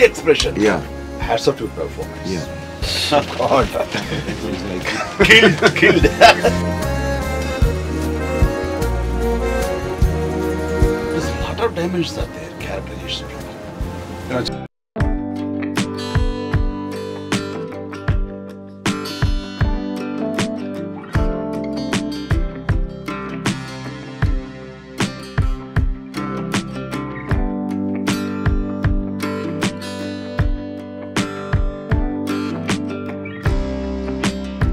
expression. Yeah. Hats off to your performance. Yeah. God. It's like killed, killed. There's a lot of dimensions are there, characterization.